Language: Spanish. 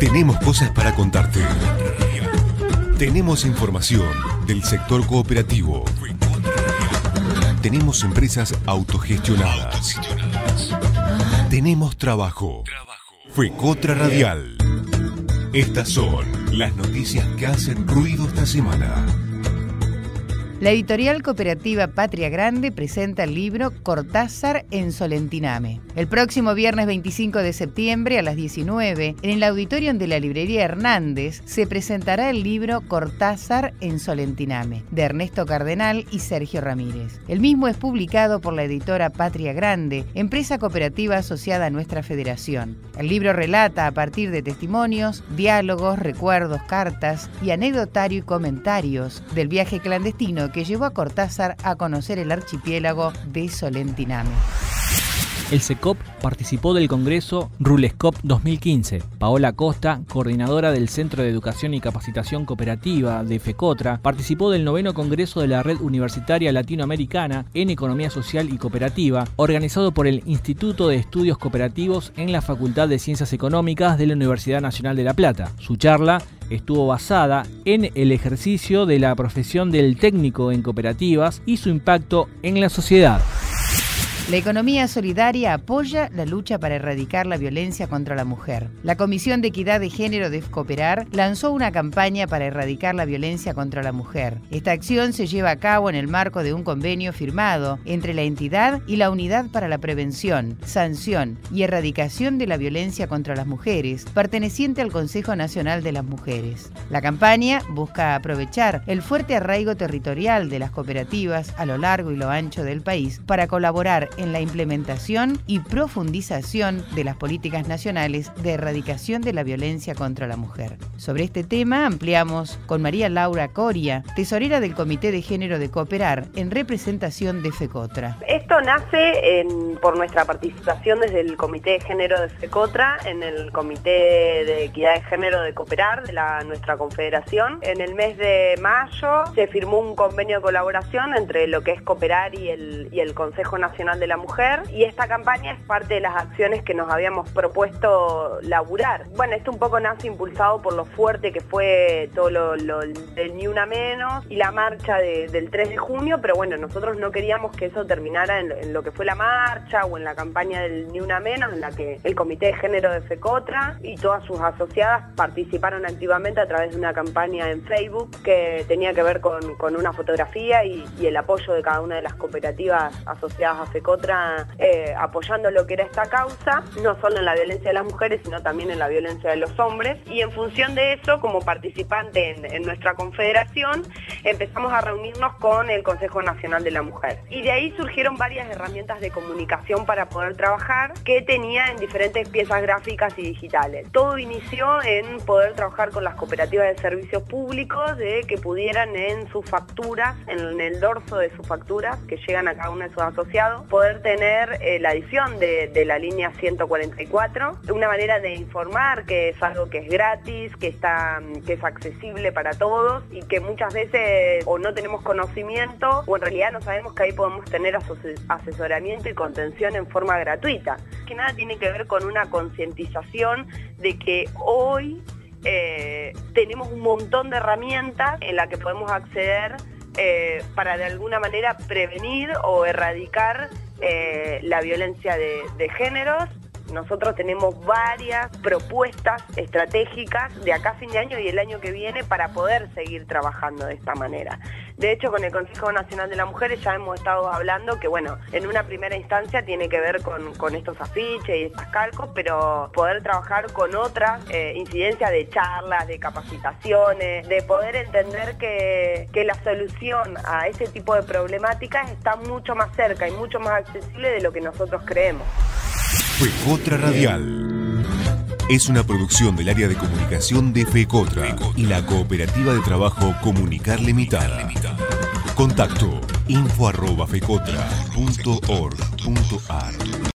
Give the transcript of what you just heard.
Tenemos cosas para contarte. Tenemos información del sector cooperativo. Tenemos empresas autogestionadas. Tenemos trabajo. Fecotra Radial. Estas son las noticias que hacen ruido esta semana. La editorial cooperativa Patria Grande presenta el libro Cortázar en Solentiname. El próximo viernes 25 de septiembre a las 19, en el auditorio de la librería Hernández, se presentará el libro Cortázar en Solentiname, de Ernesto Cardenal y Sergio Ramírez. El mismo es publicado por la editora Patria Grande, empresa cooperativa asociada a nuestra federación. El libro relata a partir de testimonios, diálogos, recuerdos, cartas y anecdotario y comentarios del viaje clandestino que llevó a Cortázar a conocer el archipiélago de Solentiname. El SECOP participó del Congreso Rulescop 2015. Paola Costa, coordinadora del Centro de Educación y Capacitación Cooperativa de FECOTRA, participó del noveno Congreso de la Red Universitaria Latinoamericana en Economía Social y Cooperativa, organizado por el Instituto de Estudios Cooperativos en la Facultad de Ciencias Económicas de la Universidad Nacional de La Plata. Su charla estuvo basada en el ejercicio de la profesión del técnico en cooperativas y su impacto en la sociedad. La economía solidaria apoya la lucha para erradicar la violencia contra la mujer. La Comisión de Equidad de Género de Cooperar lanzó una campaña para erradicar la violencia contra la mujer. Esta acción se lleva a cabo en el marco de un convenio firmado entre la entidad y la Unidad para la Prevención, Sanción y Erradicación de la Violencia contra las Mujeres, perteneciente al Consejo Nacional de las Mujeres. La campaña busca aprovechar el fuerte arraigo territorial de las cooperativas a lo largo y lo ancho del país para colaborar en la implementación y profundización de las políticas nacionales de erradicación de la violencia contra la mujer. Sobre este tema ampliamos con María Laura Coria, tesorera del Comité de Género de Cooperar, en representación de FECOTRA. Esto nace por nuestra participación desde el Comité de Género de FECOTRA, en el Comité de Equidad de Género de Cooperar de la, nuestra confederación. En el mes de mayo se firmó un convenio de colaboración entre lo que es Cooperar y el, y el Consejo Nacional de la mujer y esta campaña es parte de las acciones que nos habíamos propuesto laburar. Bueno, esto un poco nace impulsado por lo fuerte que fue todo lo, del Ni Una Menos y la marcha del 3 de junio, pero bueno, nosotros no queríamos que eso terminara en, lo que fue la marcha o en la campaña del Ni Una Menos, en la que el Comité de Género de FECOTRA y todas sus asociadas participaron activamente a través de una campaña en Facebook que tenía que ver con, una fotografía y, y el apoyo de cada una de las cooperativas asociadas a FECOTRA eh, apoyando lo que era esta causa, no solo en la violencia de las mujeres, sino también en la violencia de los hombres. Y en función de eso, como participante en, nuestra confederación, empezamos a reunirnos con el Consejo Nacional de la Mujer. Y de ahí surgieron varias herramientas de comunicación para poder trabajar que tenía en diferentes piezas gráficas y digitales. Todo inició en poder trabajar con las cooperativas de servicios públicos, de que pudieran en sus facturas, en el dorso de sus facturas, que llegan a cada uno de sus asociados, poder tener eh, la adición de, la línea 144, una manera de informar que es algo que es gratis, que, está, que es accesible para todos y que muchas veces o no tenemos conocimiento o en realidad no sabemos que ahí podemos tener asesoramiento y contención en forma gratuita. Que nada tiene que ver con una concientización de que hoy eh, tenemos un montón de herramientas en las que podemos acceder eh, para de alguna manera prevenir o erradicar eh, la violencia de, de géneros nosotros tenemos varias propuestas estratégicas de acá a fin de año y el año que viene para poder seguir trabajando de esta manera. De hecho, con el Consejo Nacional de la Mujer ya hemos estado hablando que, bueno, en una primera instancia tiene que ver con, estos afiches y estos calcos, pero poder trabajar con otras eh, incidencias de charlas, de capacitaciones, de poder entender que, que la solución a ese tipo de problemáticas está mucho más cerca y mucho más accesible de lo que nosotros creemos. FECOTRA Radial. Es una producción del área de comunicación de FECOTRA y la cooperativa de trabajo Comunicar Limitada. Contacto info arroba